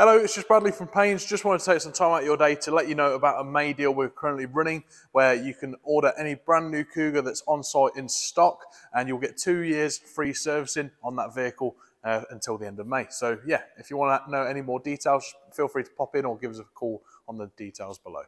Hello, it's just Bradley from Paynes. Just wanted to take some time out of your day to let you know about a May deal we're currently running where you can order any brand new Kuga that's on site in stock and you'll get two years free servicing on that vehicle uh, until the end of May. So yeah, if you want to know any more details, feel free to pop in or give us a call on the details below.